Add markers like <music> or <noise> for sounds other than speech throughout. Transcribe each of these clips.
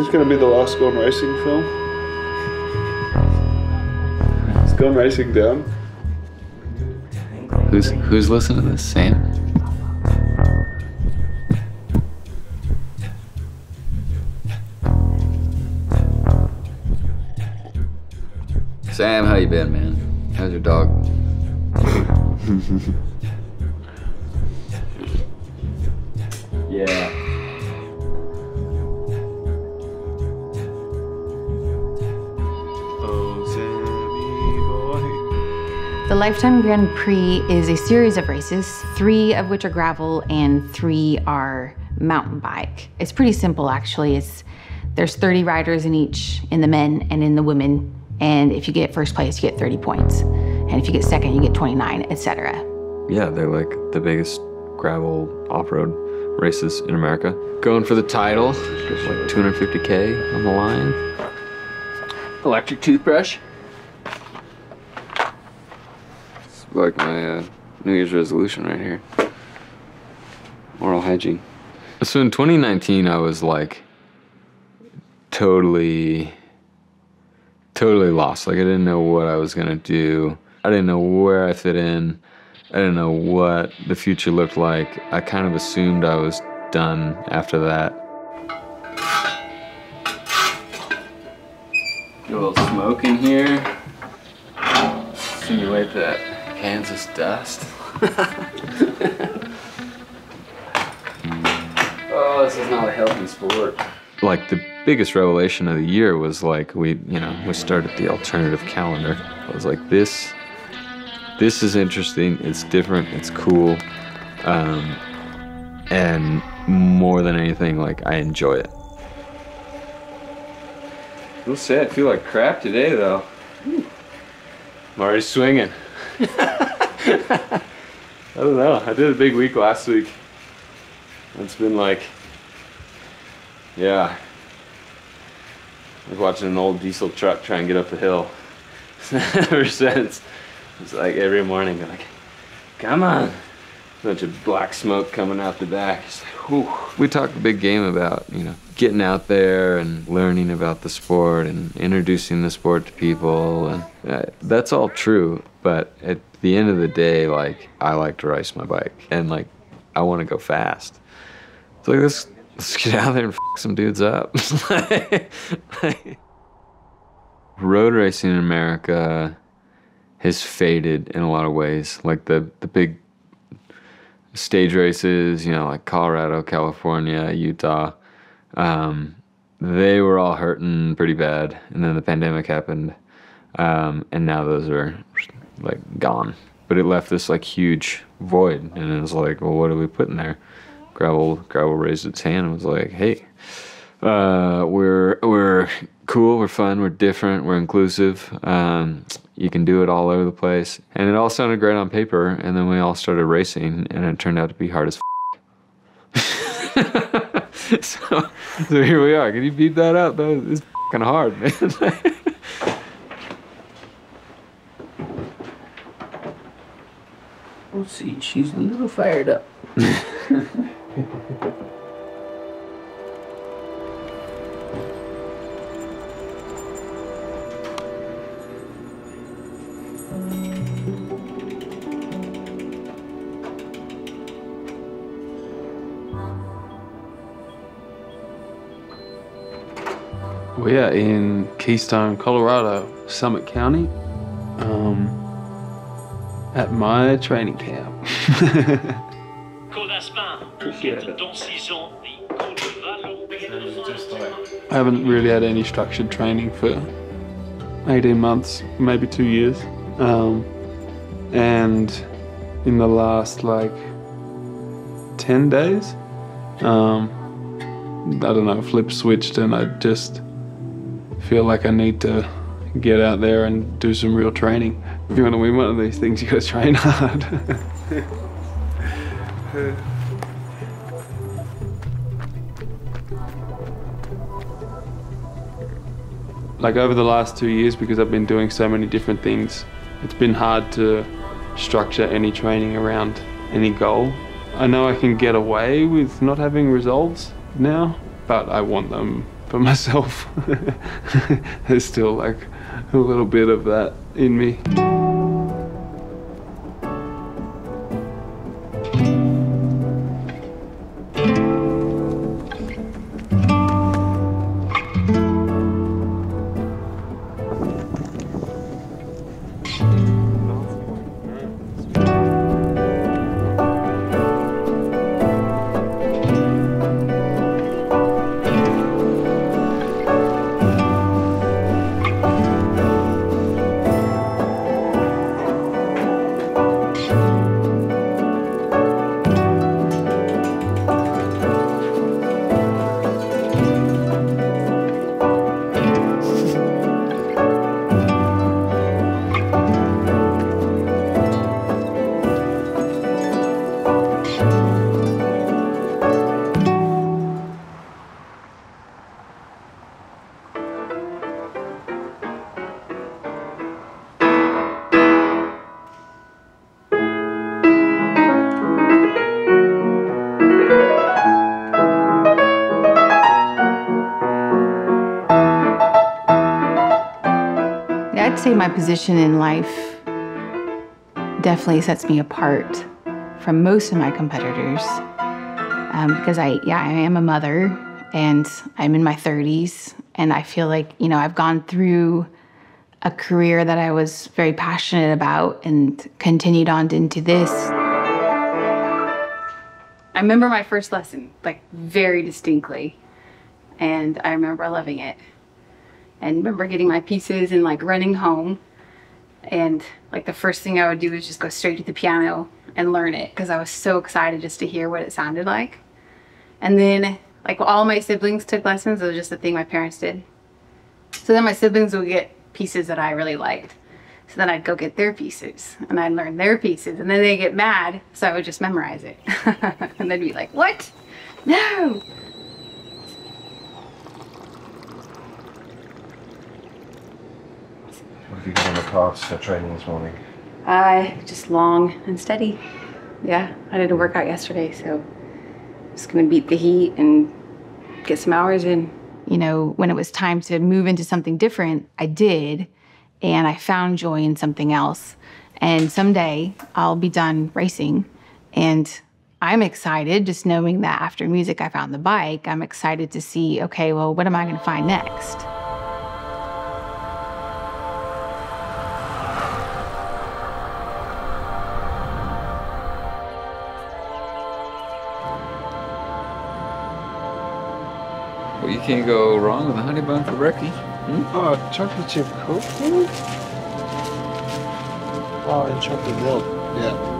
Is this gonna be the last Gone Racing film? Is Gone Racing down? Who's who's listening to this? Sam? Sam, how you been, man? How's your dog? <laughs> Lifetime Grand Prix is a series of races, three of which are gravel and three are mountain bike. It's pretty simple actually. It's there's 30 riders in each, in the men and in the women. And if you get first place, you get 30 points. And if you get second, you get 29, etc. Yeah, they're like the biggest gravel off-road races in America. Going for the title, there's like 250k on the line. Electric toothbrush. It's like my uh, New Year's resolution right here. Oral hygiene. So in 2019, I was like totally, totally lost. Like I didn't know what I was gonna do. I didn't know where I fit in. I didn't know what the future looked like. I kind of assumed I was done after that. Get a little smoke in here. Simulate that Kansas dust. <laughs> oh, this is not a healthy sport. Like the biggest revelation of the year was like we, you know, we started the alternative calendar. I was like, this, this is interesting. It's different. It's cool. Um, and more than anything, like I enjoy it. We'll say I feel like crap today, though. I'm already swinging. <laughs> <laughs> I don't know. I did a big week last week. It's been like, yeah. Was watching an old diesel truck try and get up the hill. <laughs> Ever since, it's like every morning, like, come on. Bunch of black smoke coming out the back. It's like, whew. We talked a big game about, you know, getting out there and learning about the sport and introducing the sport to people. And uh, that's all true. But at the end of the day, like, I like to race my bike and, like, I want to go fast. It's like, let's, let's get out there and f some dudes up. <laughs> Road racing in America has faded in a lot of ways. Like the, the big stage races, you know, like Colorado, California, Utah, um, they were all hurting pretty bad. And then the pandemic happened. Um, and now those are like gone. But it left this like huge void. And it was like, well, what do we put in there? Gravel, gravel raised its hand and was like, hey, uh, we're, we're cool, we're fun, we're different, we're inclusive. Um, you can do it all over the place. And it all sounded great on paper. And then we all started racing, and it turned out to be hard as f- <laughs> so, <laughs> so here we are. Can you beat that up? That was, it's kind of hard, man. <laughs> See. She's a little fired up. We are in Keystone, Colorado, Summit County, um, at my training camp. <laughs> Côte d'Aspin, dans 6 ans, the Côte de Vallon. I haven't really had any structured training for 18 months, maybe two years. Um, and in the last like 10 days, um, I don't know, flip switched and I just feel like I need to get out there and do some real training. If you want to win one of these things, you gotta train hard. <laughs> like over the last two years, because I've been doing so many different things, it's been hard to structure any training around any goal. I know I can get away with not having results now, but I want them for <laughs> myself, there's still like a little bit of that in me. Position in life definitely sets me apart from most of my competitors um, because I, yeah, I am a mother and I'm in my 30s, and I feel like you know I've gone through a career that I was very passionate about and continued on into this. I remember my first lesson like very distinctly, and I remember loving it and remember getting my pieces and like running home. And like the first thing i would do is just go straight to the piano and learn it because i was so excited just to hear what it sounded like. And then like all my siblings took lessons. It was just a thing my parents did. So then my siblings would get pieces that i really liked. So then i'd go get their pieces and i'd learn their pieces and then they get mad so i would just memorize it. <laughs> And they'd be like what? No have you got on the cards for training this morning? Uh, just long and steady. Yeah, I did a workout yesterday, so just gonna beat the heat and get some hours in. You know, when it was time to move into something different, I did, and I found joy in something else. And someday I'll be done racing, and I'm excited just knowing that after music I found the bike. I'm excited to see, okay, well, what am I gonna find next? You can't go wrong with a honey bun for brekkie. Hmm? Oh, chocolate chip cookie? Oh, and chocolate milk. Yeah.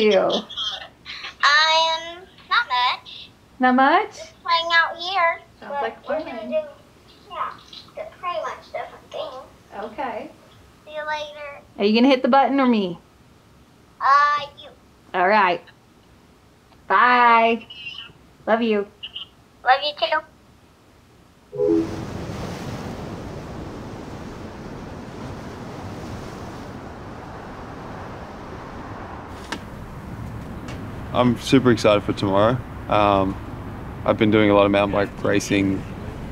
You up? I am not much. Not much? Playing out here. Sounds like we're fun. gonna do yeah, pretty much different things. Okay. See you later. Are you gonna hit the button or me? Uh, you. All right. Bye. Love you. Love you too. I'm super excited for tomorrow. Um, I've been doing a lot of mountain bike racing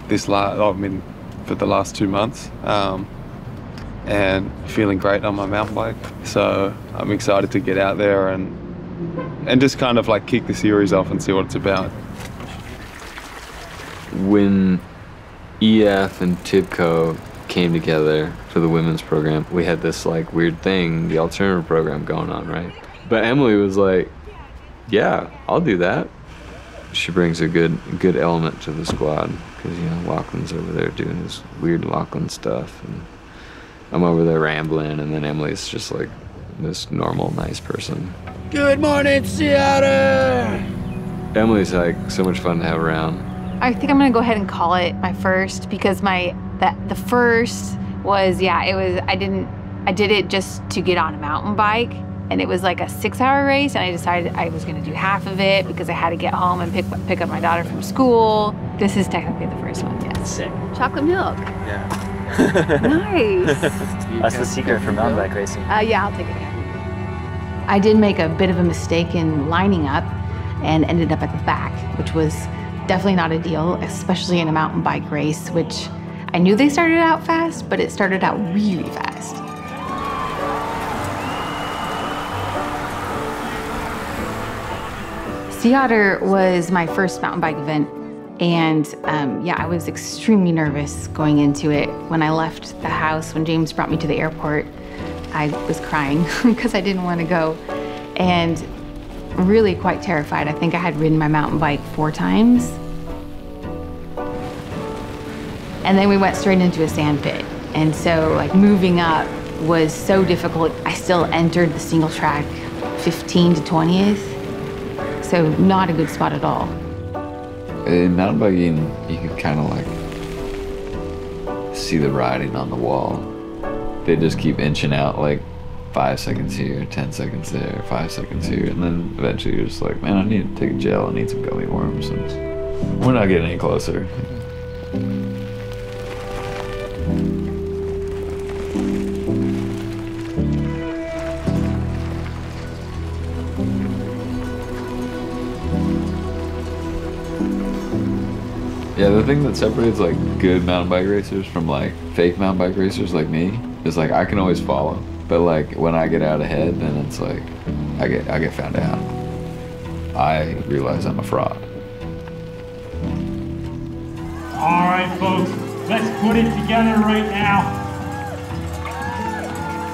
this last, I mean, for the last two months, um, and feeling great on my mountain bike. So I'm excited to get out there and and just kind of like kick the series off and see what it's about. when EF and Tibco came together for the women's program, we had this like weird thing, the alternative program going on, right? But Emily was like, "Yeah, I'll do that." She brings a good good element to the squad because you know Lachlan's over there doing his weird Lachlan stuff, and I'm over there rambling, and then Emily's just like this normal, nice person. Good morning, Seattle! Emily's like so much fun to have around. I think I'm gonna go ahead and call it my first because my that the first was yeah it was I didn't I did it just to get on a mountain bike and it was like a six hour race and I decided I was gonna do half of it because I had to get home and pick pick up my daughter from school. This is technically the first one, yes. Sick. Chocolate milk. Yeah. <laughs> Nice. That's the secret for mountain bike racing. Uh, yeah, I'll take it. I did make a bit of a mistake in lining up and ended up at the back, which was definitely not a deal, especially in a mountain bike race, which I knew they started out fast, but it started out really fast. Sea Otter was my first mountain bike event. And um, yeah, I was extremely nervous going into it. When I left the house, when James brought me to the airport, I was crying <laughs> because I didn't want to go. And really quite terrified. I think I had ridden my mountain bike four times. And then we went straight into a sand pit. And so, like, moving up was so difficult. I still entered the single track 15 to 20th. So, not a good spot at all. Uh, in mountain biking, you can kind of like see the writing on the wall. They just keep inching out like five seconds here, ten seconds there, five seconds here, and then eventually you're just like, man, I need to take a gel, I need some gummy worms, and we're not getting any closer. Yeah, the thing that separates like good mountain bike racers from like fake mountain bike racers like me is like I can always follow, but like when I get out ahead, then it's like I get I get found out. I realize I'm a fraud. All right, folks, let's put it together right now.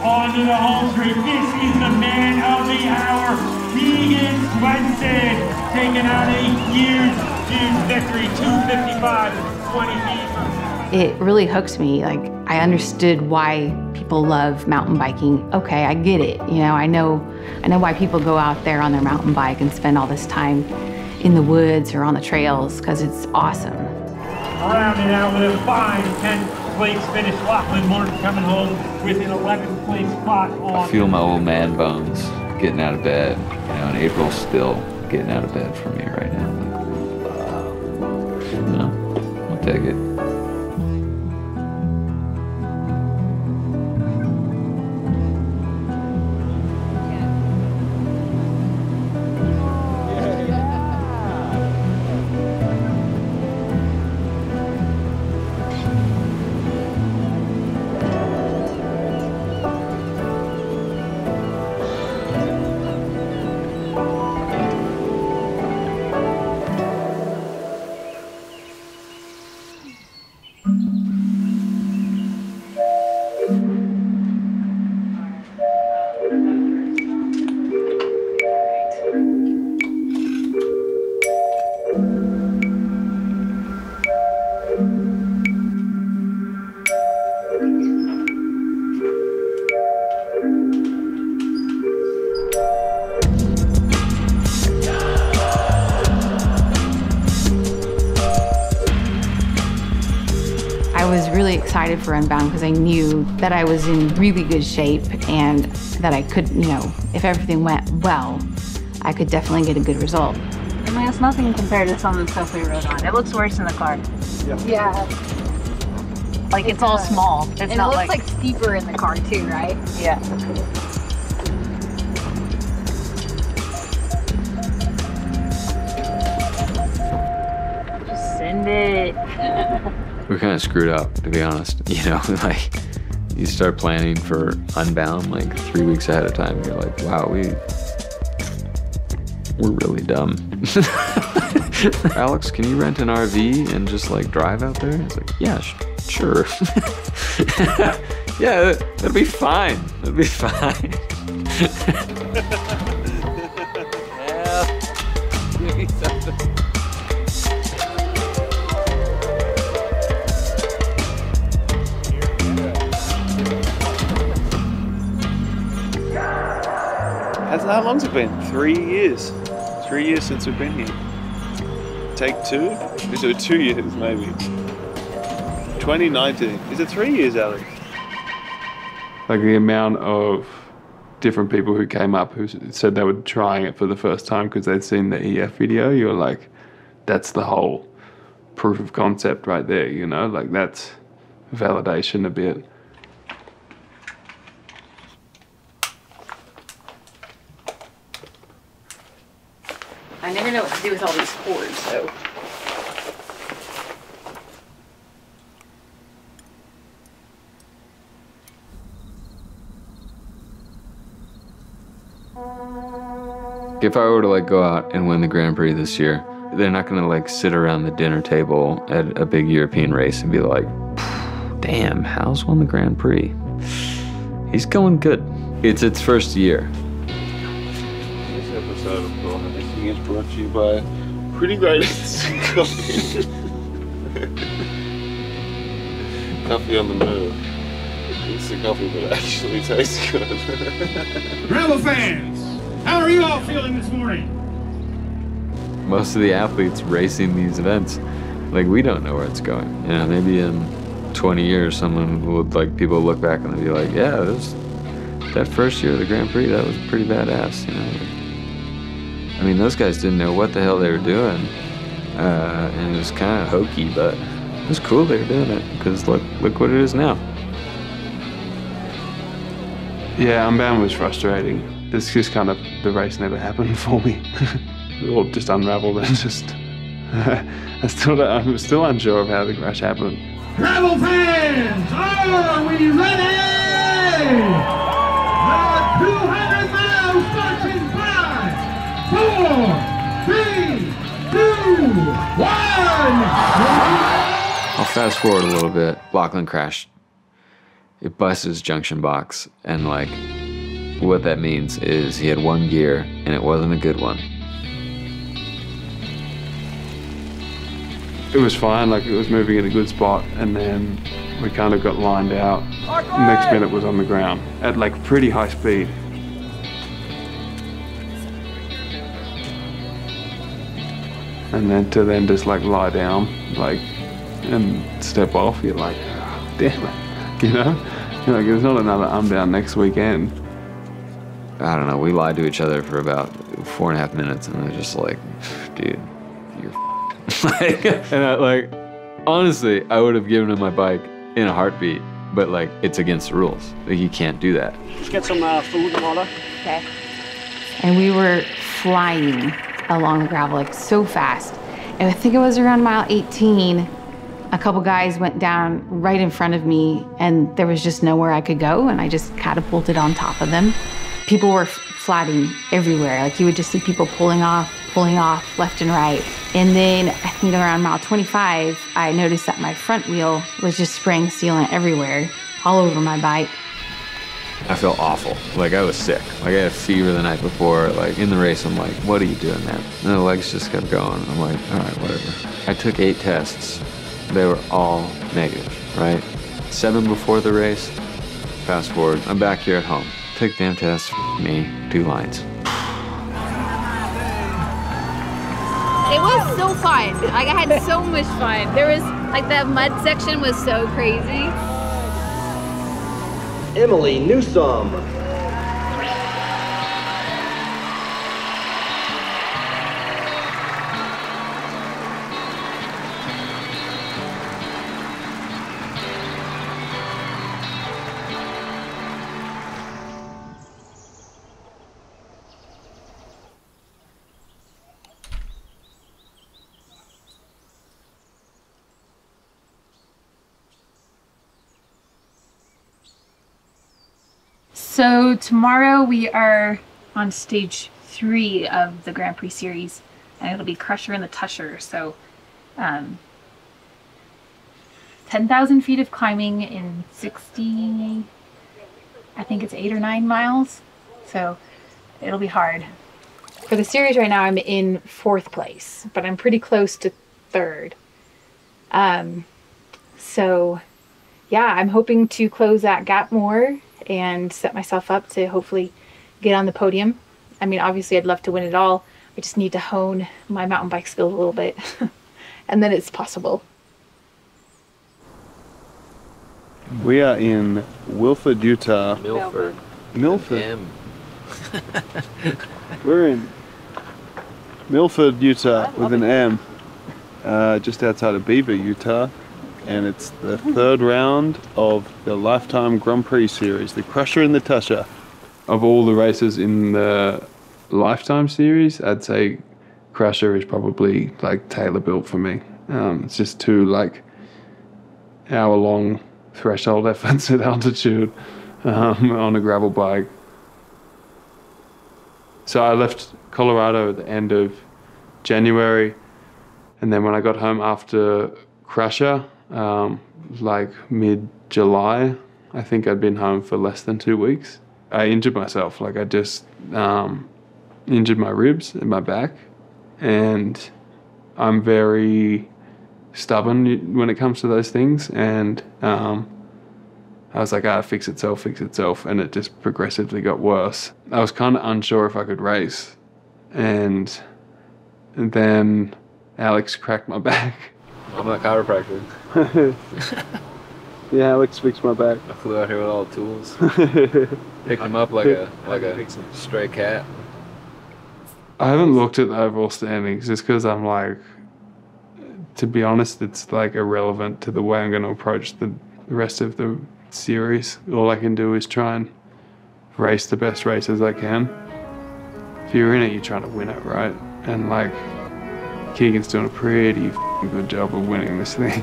On to the home straight. This is the man of the hour, Keegan Swenson, taking out a huge, huge victory, 255, 20 feet. It really hooks me. Like, I understood why people love mountain biking. Okay, I get it. You know, I know, I know why people go out there on their mountain bike and spend all this time in the woods or on the trails because it's awesome. Rounding out with a fine 10th place finish. Lachlan Morton coming home with an 11th place spot I feel my old man bones getting out of bed. You know, and April's still getting out of bed for me right take it. For Unbound because I knew that I was in really good shape and that I could, you know, if everything went well, I could definitely get a good result. I mean, it's nothing compared to some of the stuff we rode on. It looks worse in the car. Yeah. Like it's all small. It's and it not looks like, like steeper in the car too, right? yeah. We kind of screwed up, to be honest. <laughs> You know, like you start planning for Unbound like three weeks ahead of time. You're like, wow, we we're really dumb. <laughs> Alex, can you rent an RV and just like drive out there? It's like, yeah, sh- sure. <laughs> yeah, that- that'll be fine. That'll be fine. Long's it been? Three years. Three years since we've been here. Take two? Is it two years maybe? 2019. Is it three years, Alex? Like the amount of different people who came up who said they were trying it for the first time because they'd seen the EF video, you're like, that's the whole proof of concept right there, you know? Like that's validation a bit. I never know what to do with all these cords, so. If I were to like go out and win the Grand Prix this year, they're not gonna like sit around the dinner table at a big European race and be like, damn, Howes won the Grand Prix. He's going good. It's its first year. This episode of Cool Hunting is brought to you by Pretty Great Instant <laughs> Coffee. coffee on the move. Instant coffee that actually tastes good. <laughs> Rebel fans, how are you all feeling this morning? Most of the athletes racing these events, like we don't know where it's going. You know, maybe in 20 years, someone would like people look back and they'd be like, yeah, this, that first year of the Grand Prix, that was pretty badass. You know, I mean, those guys didn't know what the hell they were doing, uh, and it was kind of hokey, but it was cool they were doing it because look, look what it is now. Yeah, Unbound was frustrating. It's just kind of the race never happened <laughs> for me. it all just unraveled and just. <laughs> I still don't, I'm still unsure of how the crash happened. Rebel fans, are we ready? The 200 miles starts in five, four, three, two, one. I'll fast forward a little bit. Lachlan crashed. It busted his junction box, and like, what that means is he had one gear, and it wasn't a good one. It was fine, like it was moving in a good spot, and then we kind of got lined out. Next minute was on the ground at like pretty high speed. And then to then just like lie down, like, and step off, you're like, "Ah, damn it, <laughs> you know? You're like, there's not another unbound next weekend. I don't know. We lied to each other for about four and a half minutes, and I was just like, dude, you're <laughs> like, <laughs> and I, like, honestly, I would have given him my bike in a heartbeat, but like, it's against the rules. Like, you can't do that. Just get some uh, food and water. Okay. And we were flying along the gravel like so fast. And I think it was around mile 18, a couple guys went down right in front of me, and there was just nowhere I could go, and I just catapulted on top of them. People were flatting everywhere. Like you would just see people pulling off, pulling off left and right. And then I think around mile 25, I noticed that my front wheel was just spraying sealant everywhere, all over my bike. I felt awful. Like I was sick. Like I had a fever the night before. Like in the race, I'm like, what are you doing, man? And the legs just kept going. I'm like, all right, whatever. I took eight tests. They were all negative, right? Seven before the race. Fast forward, I'm back here at home. Take damn test, me, two lines. It was so fun. Like I had so much fun. There was like the mud section was so crazy. Emily Newsom. So tomorrow we are on stage three of the Grand Prix series, and it'll be Crusher and the Tushar. So, um, ten thousand feet of climbing in sixty, I think it's eight or nine miles. So, it'll be hard. For the series right now, I'm in fourth place, but I'm pretty close to third. Um, so yeah, I'm hoping to close that gap more and set myself up to hopefully get on the podium I mean, obviously, I'd love to win it all. I just need to hone my mountain bike skills a little bit, <laughs> and then it's possible. We are in Wilford, Utah. Milford. Milford. M. <laughs> We're in Milford, Utah, with an M, uh, just outside of Beaver, Utah, and it's the third round of the Lifetime Grand Prix Series, the Crusher and the Tushar. Of all the races in the Lifetime series, I'd say Crusher is probably like tailor built for me. Um, it's just two like hour long threshold <laughs> efforts at altitude um, on a gravel bike. So I left Colorado at the end of January, and then when I got home after Crusher, um, like mid July, I think I'd been home for less than two weeks. I injured myself. Like I just um, injured my ribs and my back, and I'm very stubborn when it comes to those things. And um, I was like, ah, fix itself, fix itself, and it just progressively got worse. I was kind of unsure if I could race, and, and then Alex cracked my <laughs> back. I'm a chiropractor. <laughs> yeah, Alex fixed my back. I flew out here with all the tools. <laughs> Picked him up like a like a stray cat. I haven't looked at the overall standings just because I'm like, to be honest, it's like irrelevant to the way I'm going to approach the rest of the series. All I can do is try and race the best races I can. If you're in it, you're trying to win it, right? And like, Keegan's doing a pretty f***ing good job of winning this thing.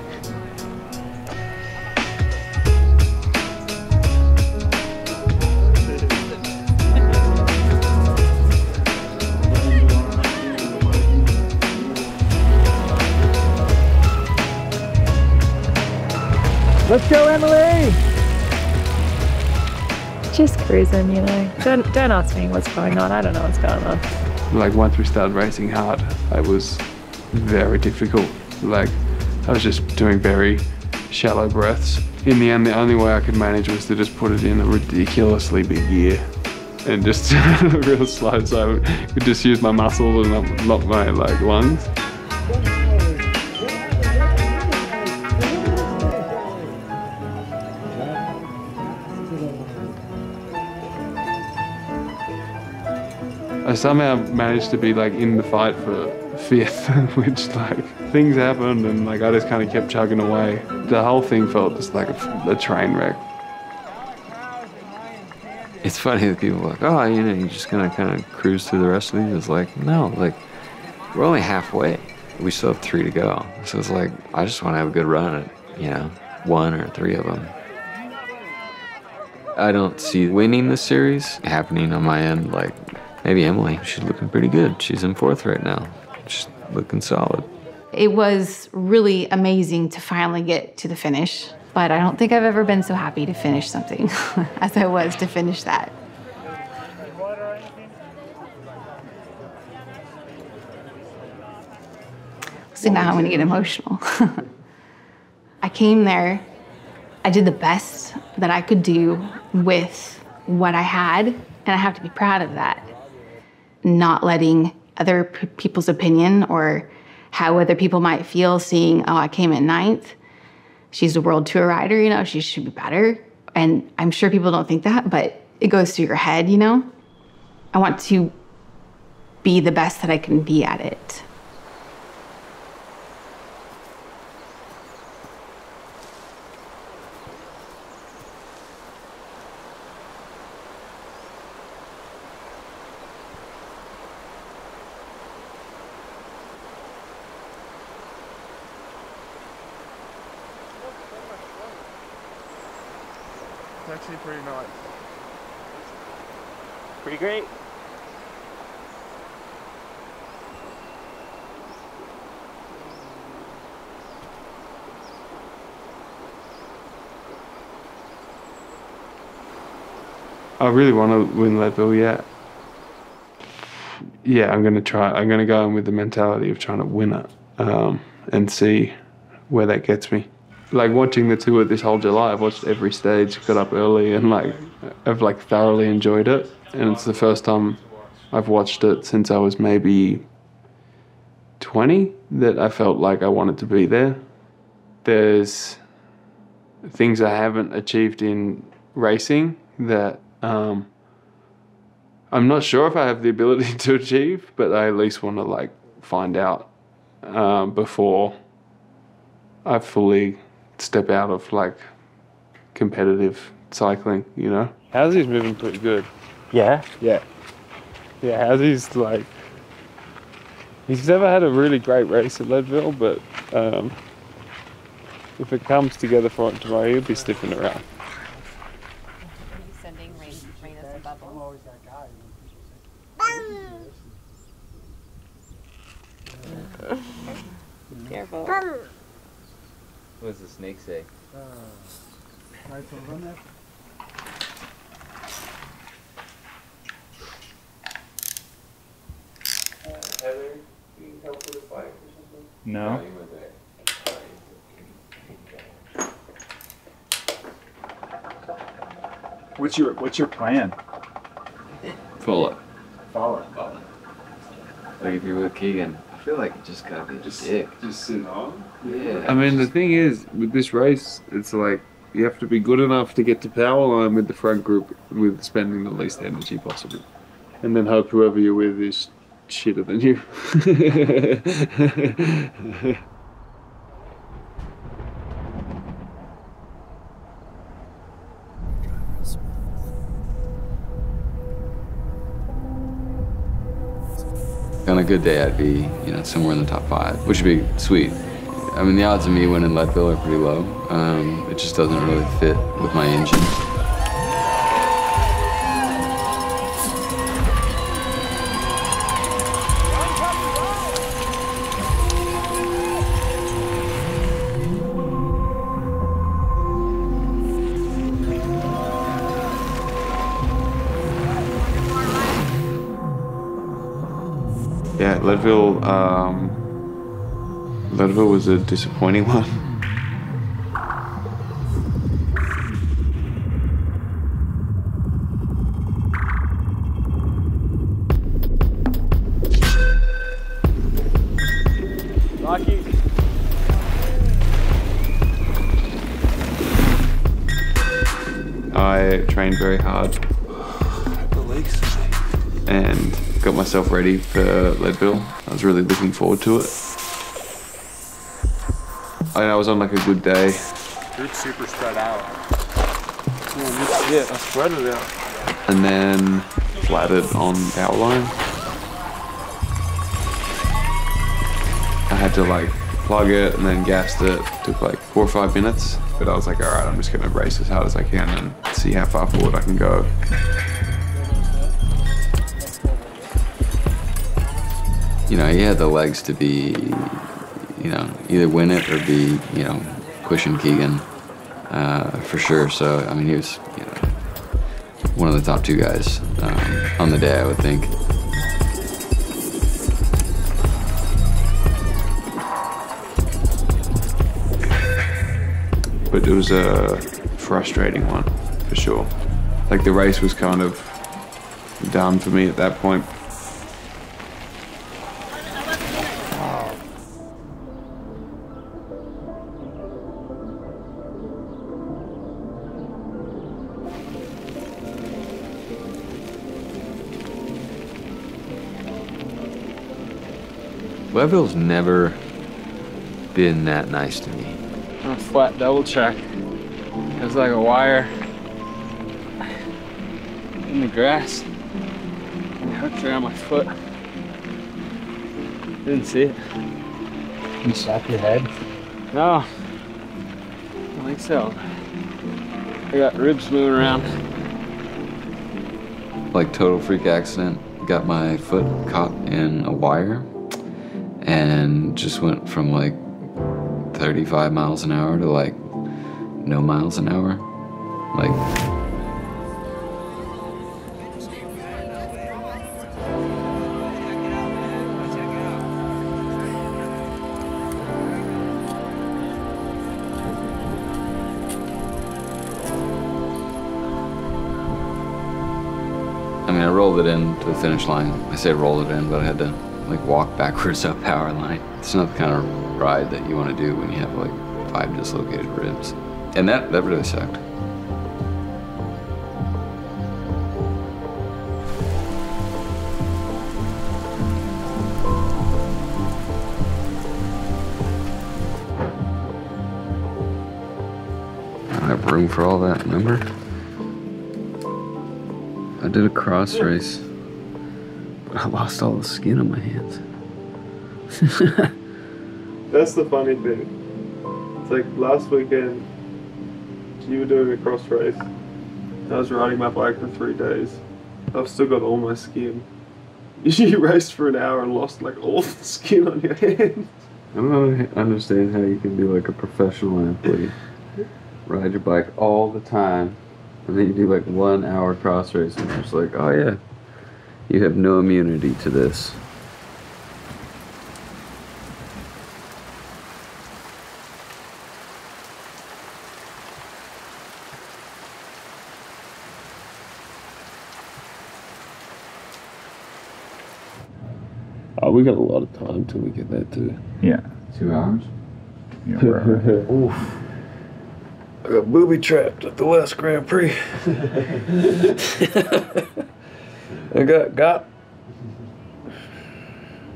Let's go, Emily! Just cruising, you know. Don't, don't ask me what's going on. I don't know what's going on. Like once we started racing hard, it was very difficult. Like I was just doing very shallow breaths. In the end, the only way I could manage was to just put it in a ridiculously big gear and just <laughs> real slow so I could just use my muscles and not, not my like lungs. I somehow managed to be like in the fight for fifth, <laughs> which like things happened and like I just kind of kept chugging away. The whole thing felt just like a, a train wreck. It's funny that people are like, oh, you know, you're just gonna kind of cruise through the rest of these. It's like, no, like we're only halfway. We still have three to go. So it's like, I just want to have a good run at, you know, one or three of them. I don't see winning the series happening on my end. Like maybe Emily, she's looking pretty good. She's in fourth right now. Looking solid. It was really amazing to finally get to the finish, but I don't think I've ever been so happy to finish something <laughs> as I was to finish that. So now I'm gonna get emotional. <laughs> I came there, I did the best that I could do with what I had, and I have to be proud of that. Not letting other people's opinion or how other people might feel seeing, oh, I came in ninth. She's a world tour rider, you know, she should be better. And I'm sure people don't think that, but it goes through your head, you know? I want to be the best that I can be at it. It's actually pretty nice. Pretty great. I really want to win Leadville, yeah. Yeah, I'm going to try. I'm going to go in with the mentality of trying to win it um, and see where that gets me. Like watching the tour this whole July, I've watched every stage, got up early, and like I've like thoroughly enjoyed it. And it's the first time I've watched it since I was maybe 20 that I felt like I wanted to be there. There's things I haven't achieved in racing that um, I'm not sure if I have the ability <laughs> to achieve, but I at least want to like find out um, before I fully step out of like competitive cycling, you know. Howes moving pretty good? Yeah. Yeah. Yeah, Howes like he's never had a really great race at Leadville, but um, if it comes together for him tomorrow, he'll be sniffing around. What does the snake say? Heather, can you help with a bike or something? No. What's your What's your plan? Follow it. Follow it. Like if you're with Keegan, I feel like you just gotta be a dick. Just sit on. Yeah. I mean, the thing is, with this race, it's like you have to be good enough to get to power line with the front group with spending the least energy possible. And then hope whoever you're with is shitter than you. <laughs> good day, I'd be, you know, somewhere in the top five, which would be sweet. I mean, the odds of me winning Leadville are pretty low. Um, it just doesn't really fit with my engine. Yeah, Leadville. Um, Leadville was a disappointing <laughs> one. Myself ready for Leadville. I was really looking forward to it. I, I was on like a good day. You're super spread out. Yeah, I spread it out. And then flatted on power line. I had to like plug it and then gassed it. Took like four or five minutes. But I was like, all right, I'm just gonna race as hard as I can and see how far forward I can go. You know, he had the legs to be, you know, either win it or be, you know, pushing Keegan uh, for sure. So, I mean, he was, you know, one of the top two guys um, on the day, I would think. but it was a frustrating one for sure. Like the race was kind of done for me at that point. Leadville's never been that nice to me. A flat double check. It was like a wire in the grass. It hooked around my foot. Didn't see it. You slap your head. No. I don't think so. I got ribs moving around. Like total freak accident. Got my foot caught in a wire and just went from like 35 miles an hour to like no miles an hour. Like I mean, I rolled it in to the finish line. I say rolled it in, but I had to like walk backwards up power line. It's not the kind of ride that you want to do when you have like five dislocated ribs. And that, that really sucked. I have room for all that, remember? I did a cross race, I lost all the skin on my hands. <laughs> That's the funny thing. It's like last weekend, you were doing a cross race. I was riding my bike for three days. I've still got all my skin. <laughs> You raced for an hour and lost like all the skin on your hands. I don't understand how you can be like a professional athlete, ride your bike all the time, and then you do like one hour cross race, and you're just like, oh yeah, you have no immunity to this. Oh, we got a lot of time till we get there too. Yeah. Two hours? Yeah, we're <laughs> all right. Oof. I got booby trapped at the last Grand Prix. <laughs> I got got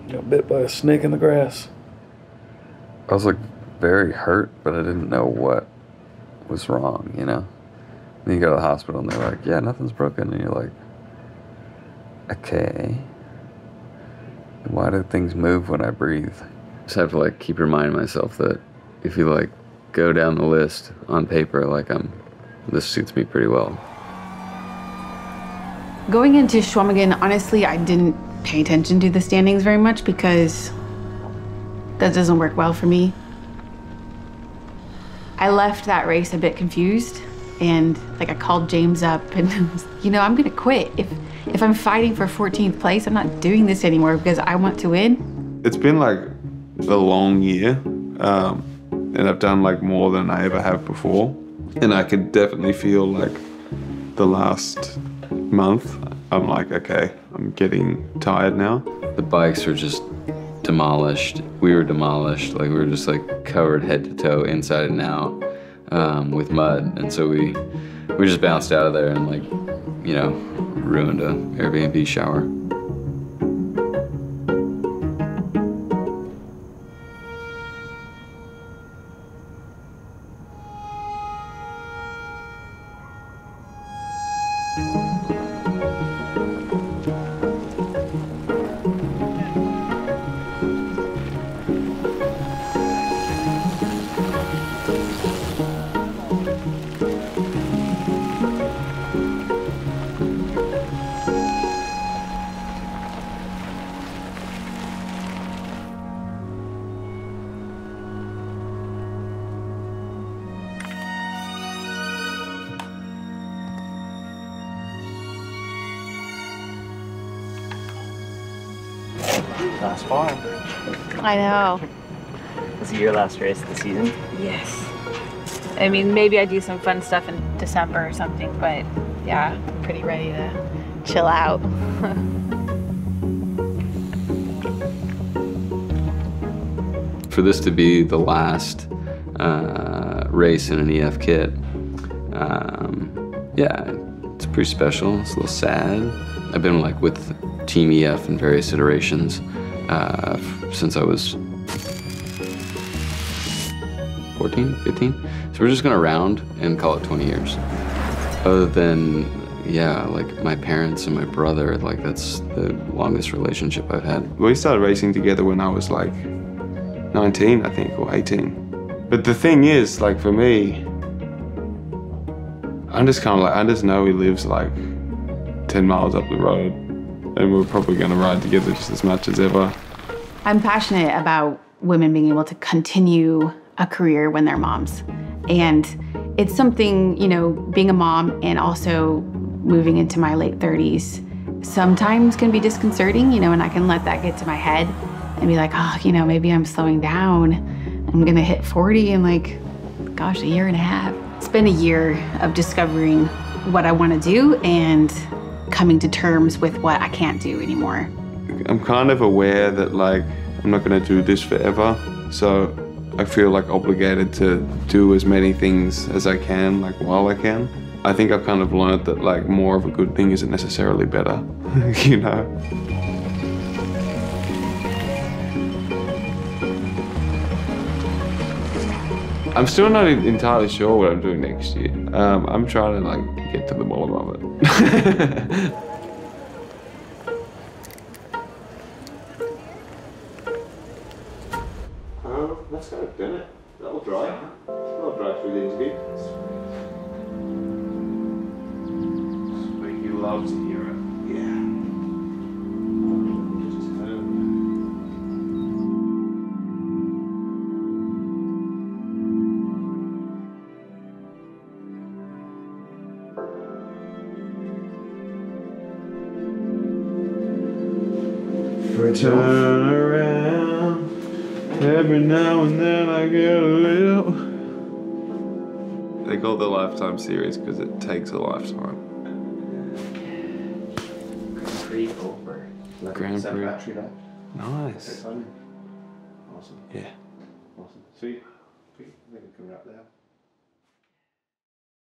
got bit by a snake in the grass. I was like very hurt, but I didn't know what was wrong, you know? Then you go to the hospital and they're like, yeah, nothing's broken. And you're like, okay. Why do things move when I breathe? Just have to like keep reminding myself that if you like go down the list on paper, like I'm, this suits me pretty well. Going into Chequamegon, honestly, I didn't pay attention to the standings very much because that doesn't work well for me. I left that race a bit confused and like I called James up <laughs> and you know, I'm gonna quit. If if I'm fighting for 14th place, I'm not doing this anymore because I want to win. It's been like a long year, um, and I've done like more than I ever have before. And I could definitely feel like the last month, I'm like, okay, I'm getting tired now. The bikes were just demolished. We were demolished. Like we were just like covered head to toe, inside and out, um, with mud. And so we we just bounced out of there and like, you know, ruined a Airbnb shower. Last. I know. <laughs> This is your last race of the season. Yes. I mean, maybe I do some fun stuff in December or something, but yeah, I'm pretty ready to chill out. <laughs> For this to be the last uh, race in an EF kit, um, yeah, it's pretty special. It's a little sad. I've been like with Team EF in various iterations uh, since I was 14, 15. So we're just gonna round and call it 20 years. Other than, yeah, like my parents and my brother, like that's the longest relationship I've had. We started racing together when I was like 19, I think, or 18. But the thing is, like for me, I'm just kind of like, I just know he lives like 10 miles up the road, and we're probably going to ride together just as much as ever. I'm passionate about women being able to continue a career when they're moms. And it's something, you know, being a mom and also moving into my late 30s sometimes can be disconcerting, you know, and I can let that get to my head and be like, oh, you know, maybe I'm slowing down. I'm gonna hit 40 in like, gosh, a year and a half. It's been a year of discovering what I wanna do and coming to terms with what I can't do anymore. I'm kind of aware that like I'm not going to do this forever, so I feel like obligated to do as many things as I can, like while I can. I think I've kind of learned that like more of a good thing isn't necessarily better, <laughs> you know. I'm still not entirely sure what I'm doing next year. Um, I'm trying to like get to the bottom of it. <laughs> series because it takes a lifetime. Prix over. Grand Prix. battery life. Nice. Awesome. Yeah. Awesome. Sweet. Sweet. I think we can wrap there.